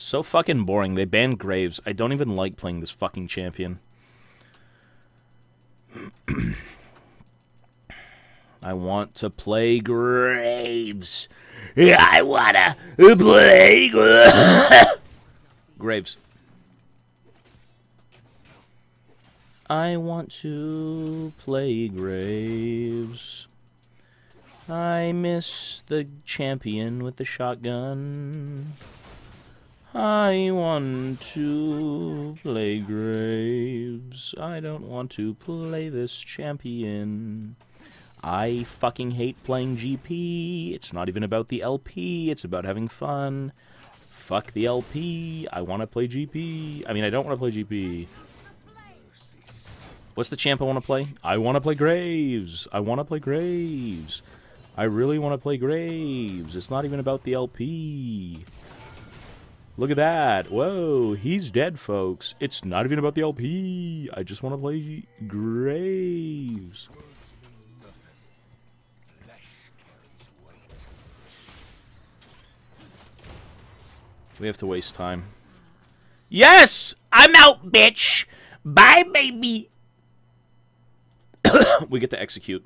So fucking boring. They banned Graves. I don't even like playing this fucking champion. I want to play Graves. I wanna play Graves. I want to play Graves. I miss the champion with the shotgun. I want to play Graves. I don't want to play this champion. I fucking hate playing GP. It's not even about the LP. It's about having fun. Fuck the LP. I want to play GP. I mean, I don't want to play GP. What's the champ I want to play? I want to play Graves. I want to play Graves. I really want to play Graves. It's not even about the LP. Look at that. Whoa, he's dead, folks. It's not even about the LP. I just want to play Graves. We have to waste time. Yes! I'm out, bitch! Bye, baby! we get to execute.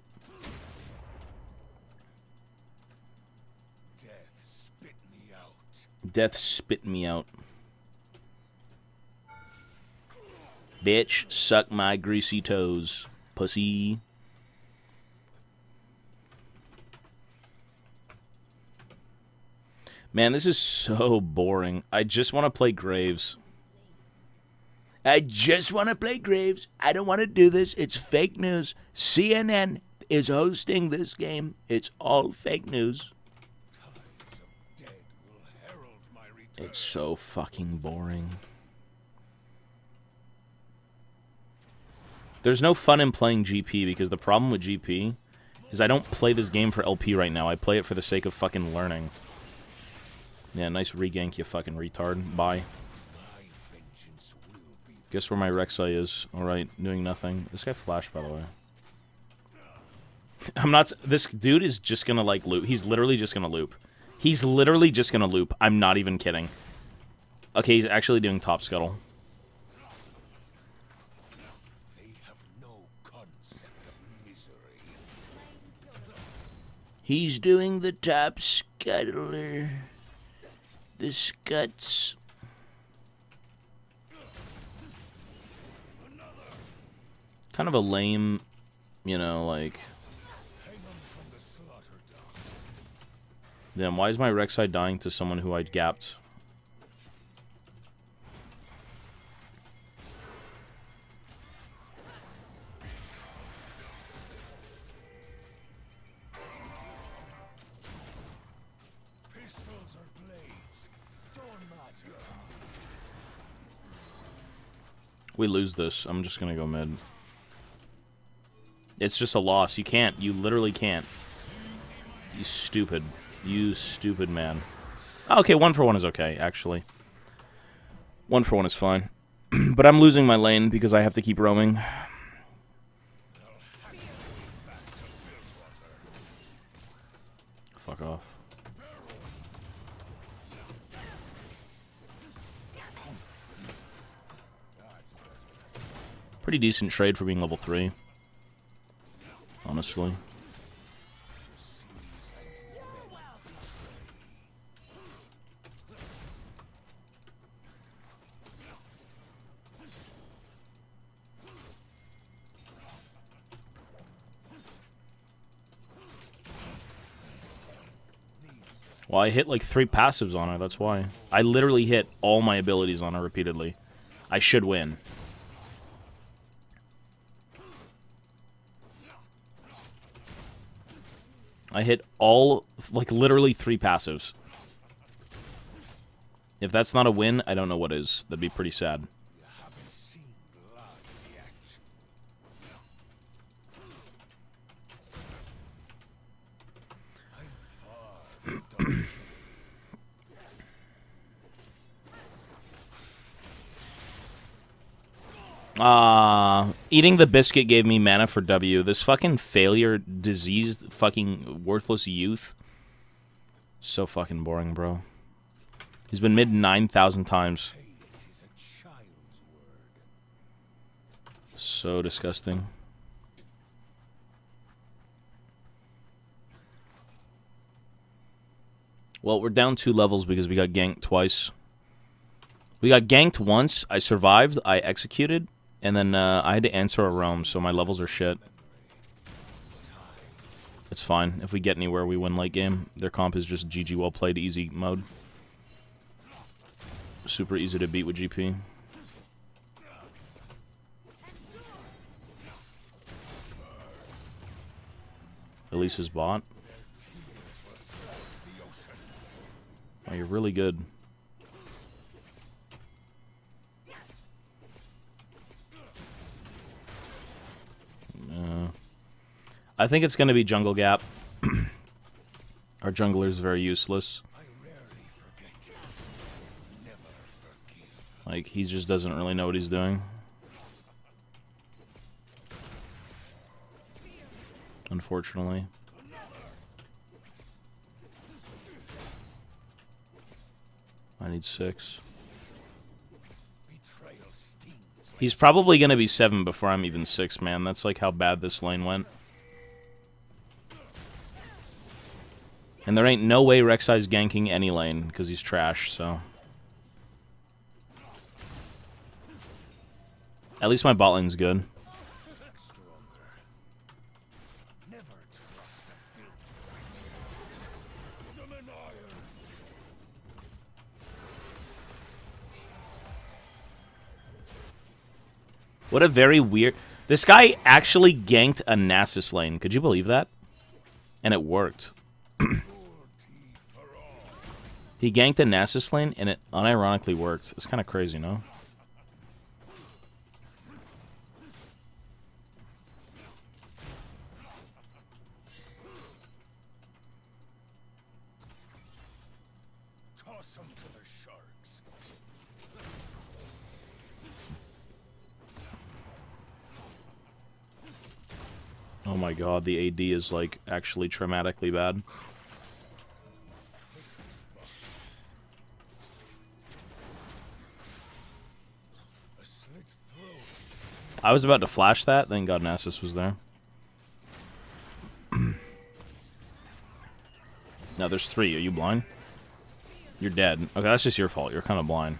Death spit me out. Bitch, suck my greasy toes, pussy. Man, this is so boring. I just want to play Graves. I just want to play Graves. I don't want to do this. It's fake news. CNN is hosting this game. It's all fake news. It's so fucking boring. There's no fun in playing GP because the problem with GP is I don't play this game for LP right now. I play it for the sake of fucking learning. Yeah, nice regank, you fucking retard. Bye. Guess where my Rek'Sai is. Alright, doing nothing. This guy flashed, by the way. I'm not... This dude is just gonna, like, loop. He's literally just gonna loop. He's literally just gonna loop. I'm not even kidding. Okay, he's actually doing top scuttle. He's doing the top scuttler the scuts. Kind of a lame, you know, like... Damn, why is my Rek'Sai dying to someone who I'd gapped? We lose this. I'm just gonna go mid. It's just a loss. You can't. You literally can't. You stupid. You stupid man. Okay, one for one is okay, actually. One for one is fine. but I'm losing my lane because I have to keep roaming. Fuck off. Pretty decent trade for being level 3. Honestly. Well, I hit like three passives on her, that's why. I literally hit all my abilities on her repeatedly. I should win. I hit all, like, literally three passives. If that's not a win, I don't know what is. That'd be pretty sad. Uh, eating the biscuit gave me mana for W. This fucking failure, diseased, fucking worthless youth So fucking boring, bro. He's been mid 9,000 times. So disgusting. Well, we're down two levels because we got ganked twice. We got ganked once. I survived. I executed. And then uh, I had to answer a roam, so my levels are shit. It's fine. If we get anywhere, we win late game. Their comp is just GG well played, easy mode. Super easy to beat with GP. Elise's bot. Oh, you're really good. I think it's going to be Jungle Gap. Our jungler is very useless. Like, he just doesn't really know what he's doing. Unfortunately. I need six. He's probably going to be seven before I'm even six, man. That's like how bad this lane went. And there ain't no way Rek'Sai's ganking any lane, because he's trash, so... At least my bot lane's good. What a very weird... This guy actually ganked a Nasus lane. Could you believe that? And it worked. He ganked a Nasus lane, and it unironically worked. It's kind of crazy, no? Oh my god, the AD is like actually traumatically bad. I was about to flash that, then God Nasus was there. now there's three. Are you blind? You're dead. Okay, that's just your fault. You're kind of blind.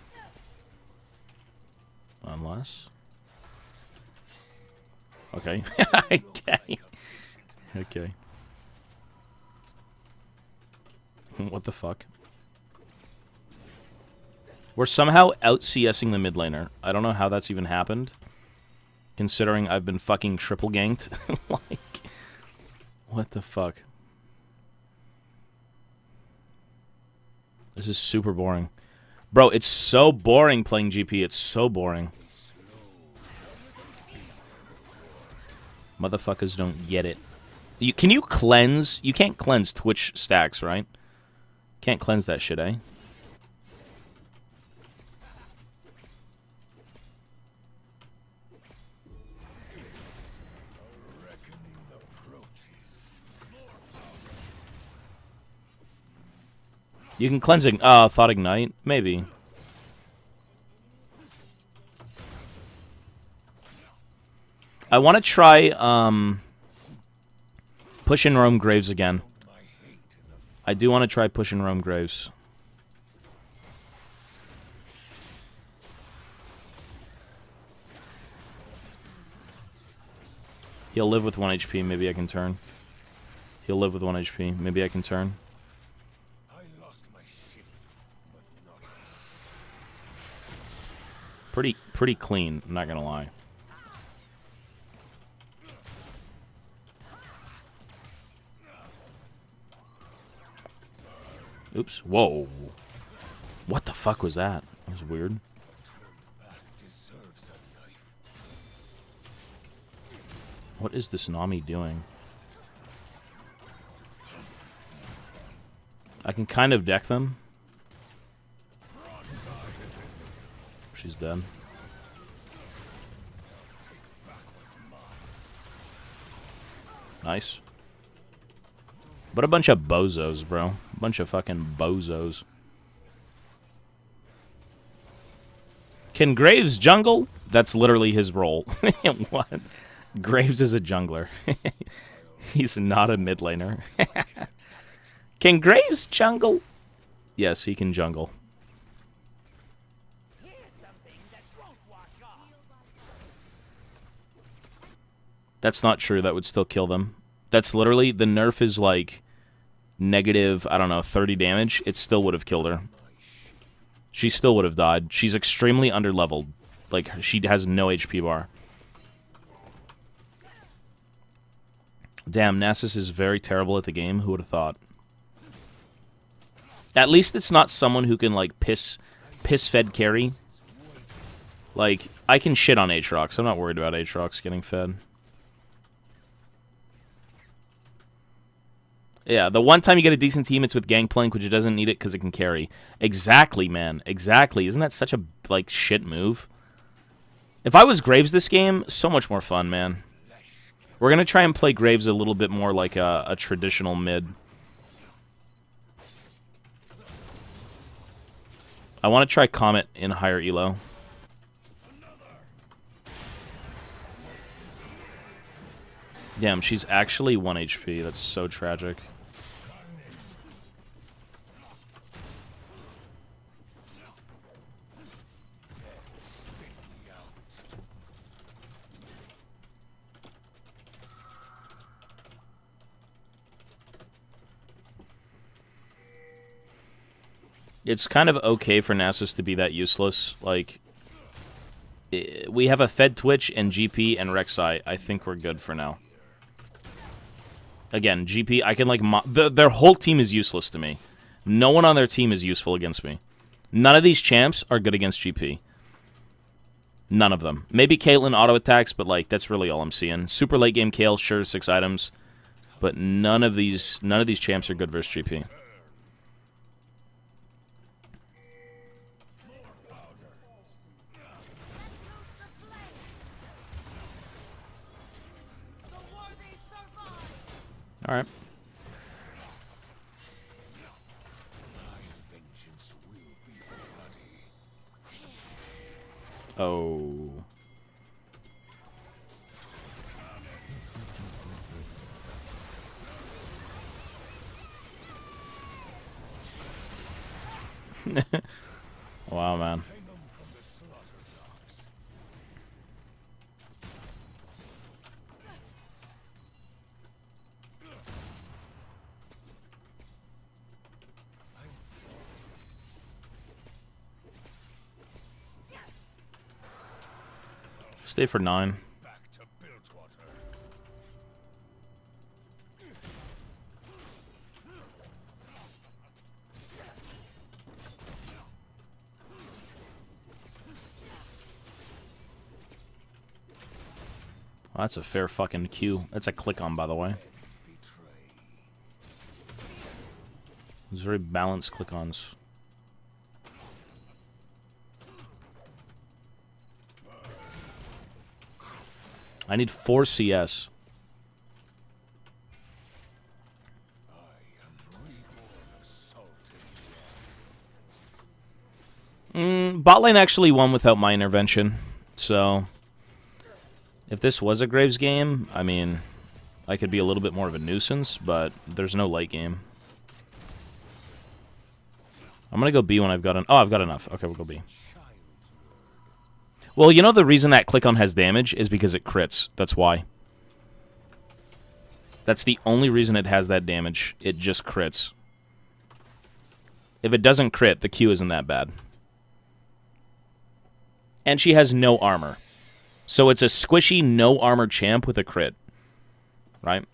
Unless... Okay. okay. Okay. what the fuck? We're somehow out CSing the mid laner. I don't know how that's even happened. Considering I've been fucking triple ganked. like, what the fuck? This is super boring. Bro, it's so boring playing GP. It's so boring. Motherfuckers don't get it. You Can you cleanse? You can't cleanse Twitch stacks, right? Can't cleanse that shit, eh? You can cleansing. Uh, thought ignite, maybe. I want to try um, pushing roam Graves again. I do want to try pushing roam Graves. He'll live with 1 HP, maybe I can turn. He'll live with 1 HP, maybe I can turn. Pretty, pretty clean, I'm not gonna lie. Oops. Whoa. What the fuck was that? That was weird. What is this Nami doing? I can kind of deck them. She's dead. Nice. But a bunch of bozos, bro. A bunch of fucking bozos. Can Graves jungle? That's literally his role. what? Graves is a jungler. He's not a mid laner. can Graves jungle? Yes, he can jungle. That's not true. That would still kill them. That's literally the nerf is like negative, I don't know, 30 damage. It still would have killed her. She still would have died. She's extremely underleveled. Like, she has no HP bar. Damn, Nasus is very terrible at the game. Who would have thought? At least it's not someone who can, like, piss piss fed carry. Like, I can shit on Aatrox. I'm not worried about Aatrox getting fed. Yeah, the one time you get a decent team, it's with Gangplank, which it doesn't need it because it can carry. Exactly, man. Exactly. Isn't that such a, like, shit move? If I was Graves this game, so much more fun, man. We're going to try and play Graves a little bit more like a, a traditional mid. I want to try Comet in higher elo. Damn, she's actually 1 HP. That's so tragic. It's kind of okay for Nasus to be that useless. Like, eh, we have a Fed Twitch and GP and Rek'Sai. I think we're good for now. Again, GP, I can, like, the, their whole team is useless to me. No one on their team is useful against me. None of these champs are good against GP. None of them. Maybe Caitlyn auto attacks, but, like, that's really all I'm seeing. Super late game Kayle, sure, six items. But none of these, none of these champs are good versus GP. All right. Oh. wow, man. Stay for nine. that's a fair fucking Q. That's a click on, by the way. It's very balanced click-ons. I need 4 CS. Mm, bot lane actually won without my intervention, so if this was a Graves game, I mean, I could be a little bit more of a nuisance, but there's no late game. I'm gonna go B when I've got an. Oh, I've got enough. Okay, we'll go B. Well, you know the reason that click-on has damage is because it crits. That's why. That's the only reason it has that damage. It just crits. If it doesn't crit, the Q isn't that bad. And she has no armor. So it's a squishy, no armor champ with a crit. Right?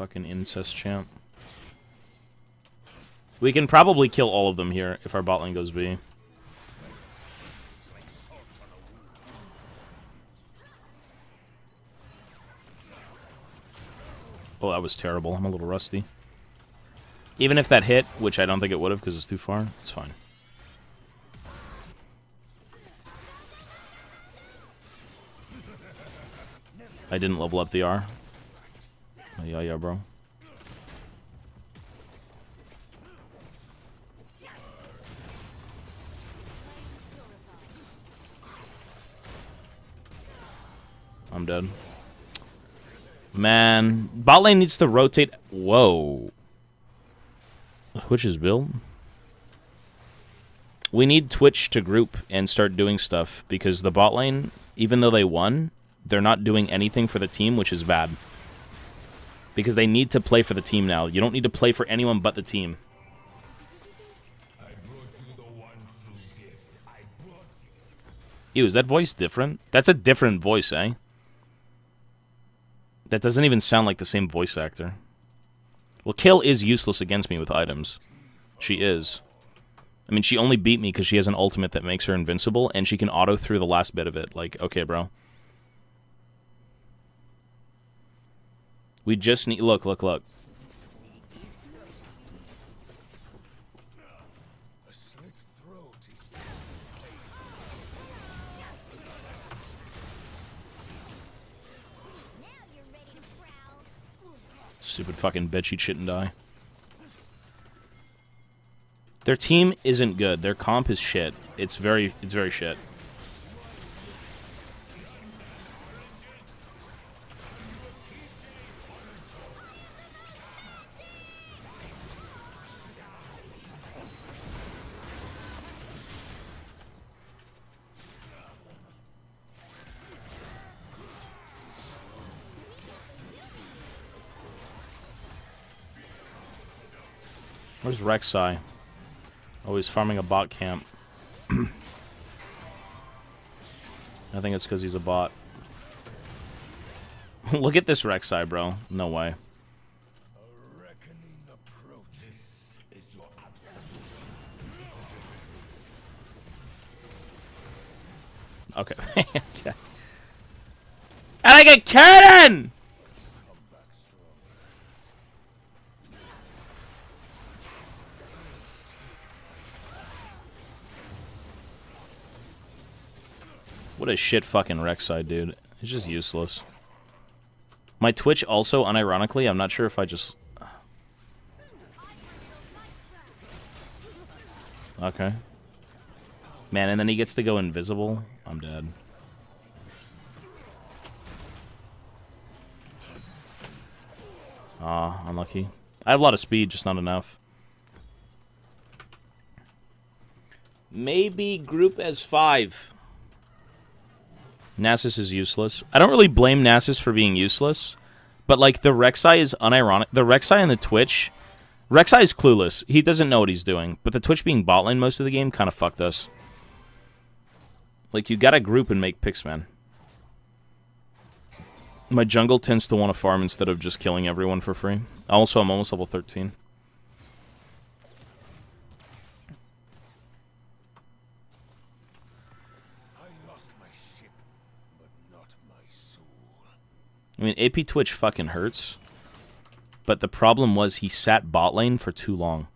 Fucking incest champ. We can probably kill all of them here if our bot lane goes B. Oh, that was terrible. I'm a little rusty. Even if that hit, which I don't think it would have because it's too far, it's fine. I didn't level up the R. Yeah, yeah, bro. I'm dead. Man, bot lane needs to rotate. Whoa. Twitch is built. We need Twitch to group and start doing stuff because the bot lane, even though they won, they're not doing anything for the team, which is bad. Because they need to play for the team now. You don't need to play for anyone but the team. Ew, is that voice different? That's a different voice, eh? That doesn't even sound like the same voice actor. Well, Kayle is useless against me with items. She is. I mean, she only beat me because she has an ultimate that makes her invincible, and she can auto through the last bit of it. Like, okay, bro. We just need... Look, look, look. Stupid fucking bitch, he shouldn't die. Their team isn't good. Their comp is shit. It's very, it's very shit. Where's Rek'Sai? Oh, he's farming a bot camp. I think it's because he's a bot. Look at this Rek'Sai, bro. No way. Okay. okay. And I get cannon! What a shit fucking Rek'Sai, dude. It's just useless. My Twitch also, unironically, I'm not sure if I just... Okay. Man, and then he gets to go invisible? I'm dead. Ah, unlucky. I have a lot of speed, just not enough. Maybe group as five. Nasus is useless. I don't really blame Nasus for being useless, but like the Rek'Sai is unironic. The Rek'Sai and the Twitch, Rek'Sai is clueless. He doesn't know what he's doing, but the Twitch being bot lane most of the game kind of fucked us. Like you gotta group and make picks, man. My jungle tends to want to farm instead of just killing everyone for free. Also, I'm almost level 13. I mean, AP Twitch fucking hurts. But the problem was he sat bot lane for too long.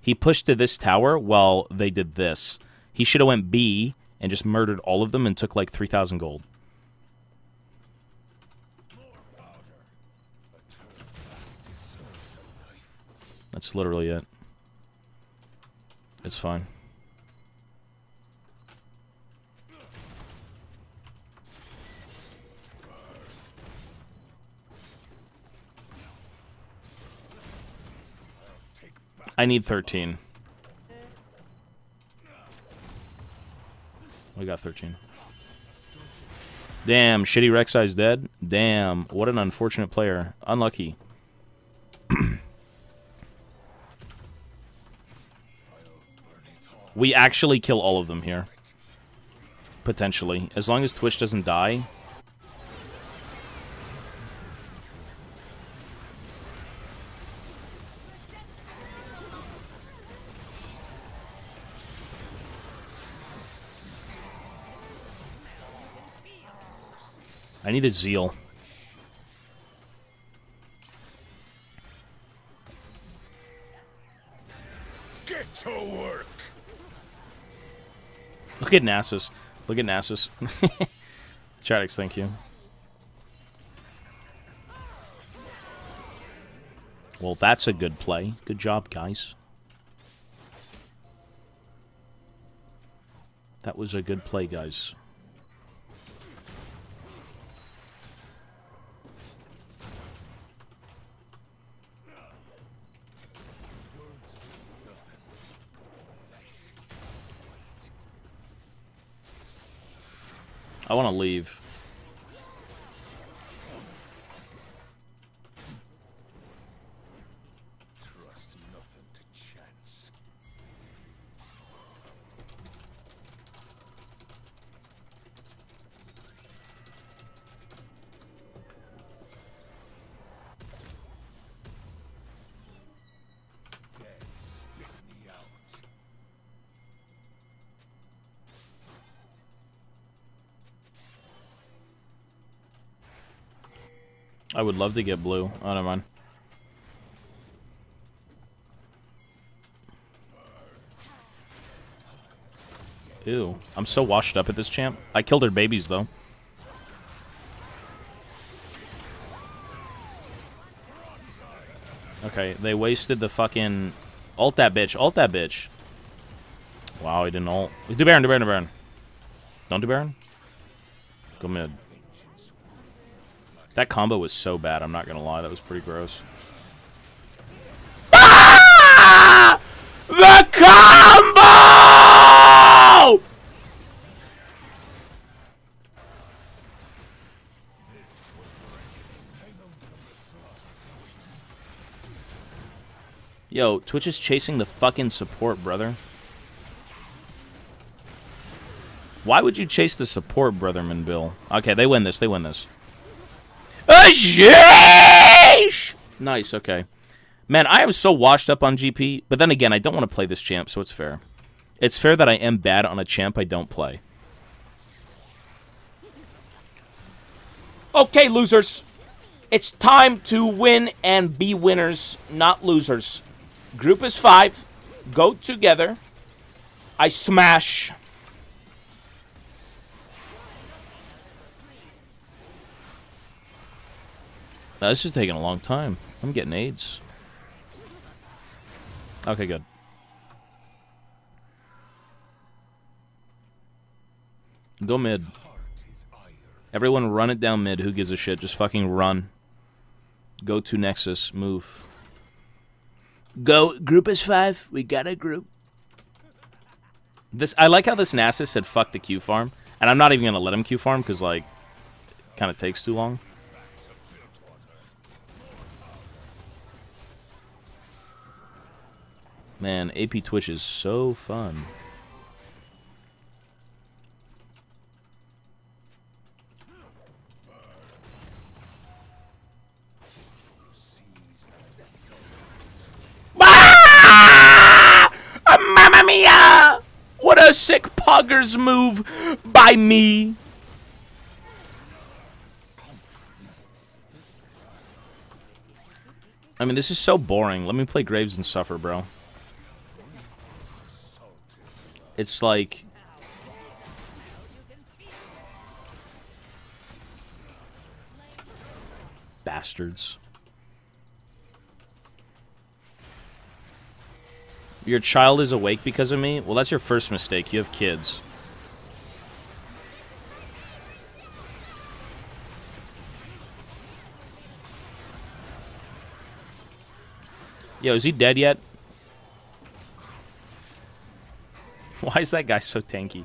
He pushed to this tower while they did this. He should have went B and just murdered all of them and took like 3,000 gold. That's literally it. It's fine. I need 13. We got 13. Damn, shitty Rek'Sai's dead? Damn, what an unfortunate player. Unlucky. we actually kill all of them here. Potentially. As long as Twitch doesn't die, need a zeal. Get to work. Look at Nasus. Look at Nasus. Chatix, thank you. Well, that's a good play. Good job, guys. That was a good play, guys. I want to leave. I would love to get blue. Oh, never mind. Ew. I'm so washed up at this champ. I killed her babies, though. Okay, they wasted the fucking... Ult that bitch. Ult that bitch. Wow, he didn't ult. Do Baron, do Baron, do Baron. Don't do Baron? Go mid. That combo was so bad, I'm not gonna lie. That was pretty gross. Ah! The combo! Yo, Twitch is chasing the fucking support, brother. Why would you chase the support, Brotherman Bill? Okay, they win this. They win this. Nice, okay. Man, I am so washed up on GP, but then again, I don't want to play this champ, so it's fair. It's fair that I am bad on a champ I don't play. Okay, losers. It's time to win and be winners, not losers. Group is five. Go together. I smash. Now, this is taking a long time. I'm getting AIDS. Okay, good. Go mid. Everyone run it down mid. Who gives a shit? Just fucking run. Go to Nexus. Move. Go. Group is five. We got a group. This I like how this Nasus said fuck the Q farm. And I'm not even going to let him Q farm because, like, kind of takes too long. Man, AP Twitch is so fun. Ah! Mamma mia! What a sick poggers move by me. I mean, this is so boring. Let me play Graves and Suffer, bro. It's like... Bastards. Your child is awake because of me? Well, that's your first mistake. You have kids. Yo, is he dead yet? Why is that guy so tanky?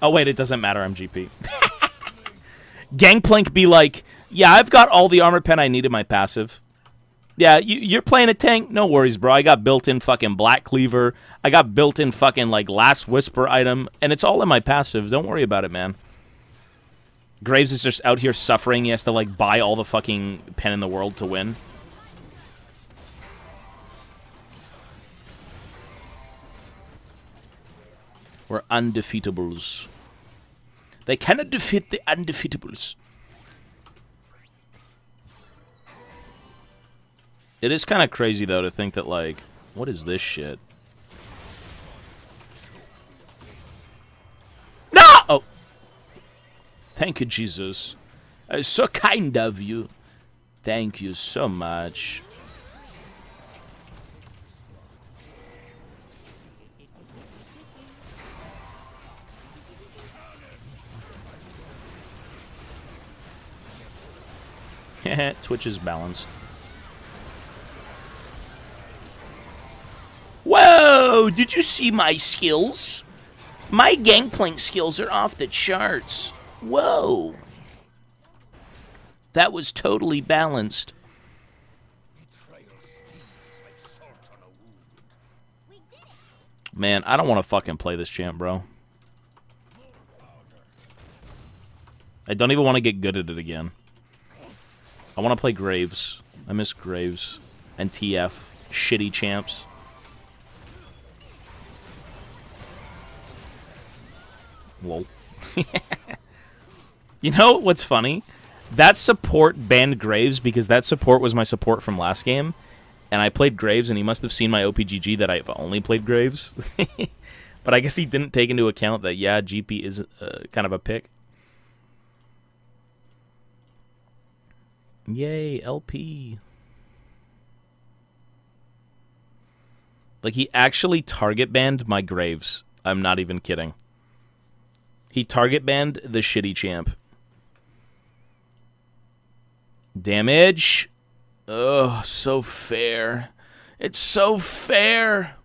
Oh, wait, it doesn't matter. I'm GP. Gangplank be like, yeah, I've got all the armor pen I need in my passive. Yeah, you, you're playing a tank? No worries, bro. I got built-in fucking Black Cleaver. I got built-in fucking, like, Last Whisper item. And it's all in my passive. Don't worry about it, man. Graves is just out here suffering. He has to, like, buy all the fucking pen in the world to win. were undefeatables. They cannot defeat the undefeatables. It is kind of crazy, though, to think that, like, what is this shit? No! Oh. Thank you, Jesus. That is so kind of you. Thank you so much. Twitch is balanced. Whoa! Did you see my skills? My gangplank skills are off the charts. Whoa! That was totally balanced. Man, I don't want to fucking play this champ, bro. I don't even want to get good at it again. I want to play Graves. I miss Graves. And TF. Shitty champs. Lol. you know what's funny? That support banned Graves because that support was my support from last game. And I played Graves, and he must have seen my OPGG that I've only played Graves. but I guess he didn't take into account that, yeah, GP is uh, kind of a pick. Yay, LP. Like, he actually target banned my Graves. I'm not even kidding. He target banned the shitty champ. Damage. Oh, so fair. It's so fair.